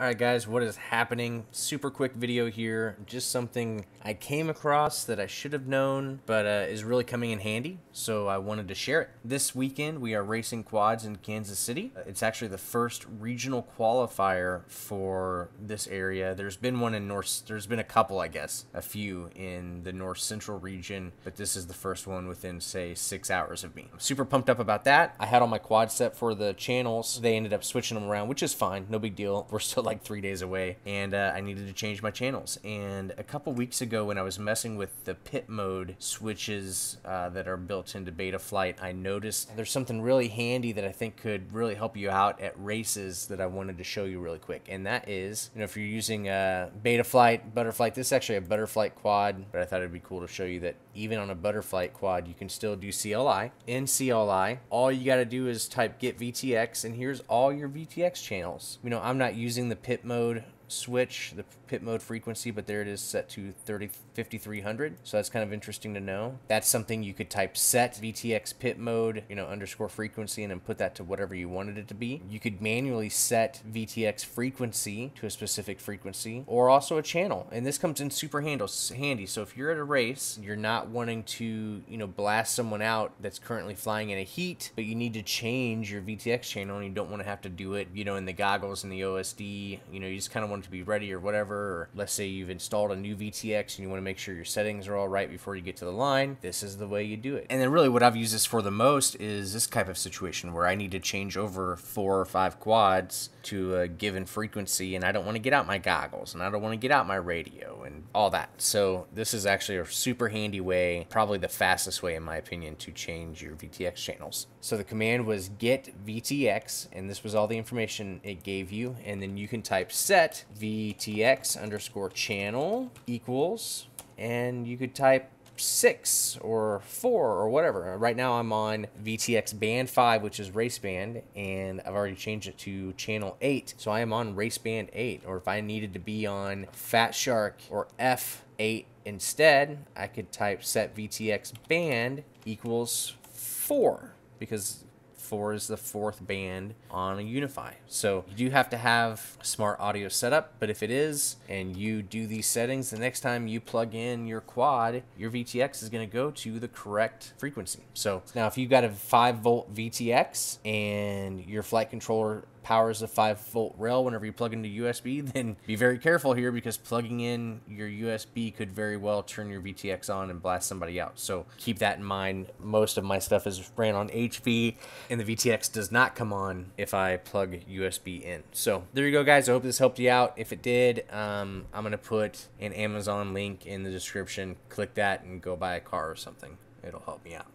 Alright guys, what is happening? Super quick video here, just something I came across that I should have known, but uh, is really coming in handy, so I wanted to share it. This weekend we are racing quads in Kansas City. It's actually the first regional qualifier for this area. There's been one in North, there's been a couple I guess, a few in the North Central region, but this is the first one within say six hours of me. I'm super pumped up about that. I had all my quads set for the channels. They ended up switching them around, which is fine, no big deal. We're still like three days away, and uh, I needed to change my channels. And a couple weeks ago, when I was messing with the pit mode switches uh, that are built into Betaflight, I noticed there's something really handy that I think could really help you out at races that I wanted to show you really quick. And that is, you know, if you're using a Betaflight, Butterflight, this is actually a Butterflight quad, but I thought it'd be cool to show you that even on a Butterflight quad, you can still do CLI. In CLI, all you got to do is type get VTX, and here's all your VTX channels. You know, I'm not using the pit mode switch the pit mode frequency, but there it is set to 30, 5300. So that's kind of interesting to know. That's something you could type set VTX pit mode, you know, underscore frequency and then put that to whatever you wanted it to be. You could manually set VTX frequency to a specific frequency or also a channel. And this comes in super handy. So if you're at a race, you're not wanting to, you know, blast someone out that's currently flying in a heat, but you need to change your VTX channel and you don't want to have to do it, you know, in the goggles and the OSD, you know, you just kind of want to be ready or whatever. Or let's say you've installed a new VTX and you want to make sure your settings are all right before you get to the line. This is the way you do it. And then really what I've used this for the most is this type of situation where I need to change over four or five quads to a given frequency and I don't want to get out my goggles and I don't want to get out my radio and all that. So this is actually a super handy way, probably the fastest way in my opinion to change your VTX channels. So the command was get VTX and this was all the information it gave you and then you can type set VTX underscore channel equals and you could type six or four or whatever. Right now I'm on VTX band five, which is race band, and I've already changed it to channel eight. So I am on race band eight, or if I needed to be on Fat Shark or F8 instead, I could type set VTX band equals four because 4 is the fourth band on a Unify. So you do have to have smart audio setup, but if it is, and you do these settings, the next time you plug in your quad, your VTX is going to go to the correct frequency. So now if you've got a 5 volt VTX and your flight controller powers a 5 volt rail whenever you plug into USB, then be very careful here because plugging in your USB could very well turn your VTX on and blast somebody out. So keep that in mind. Most of my stuff is ran on HV and the VTX does not come on if I plug USB in. So there you go, guys. I hope this helped you out. If it did, um, I'm going to put an Amazon link in the description. Click that and go buy a car or something. It'll help me out.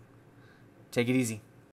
Take it easy.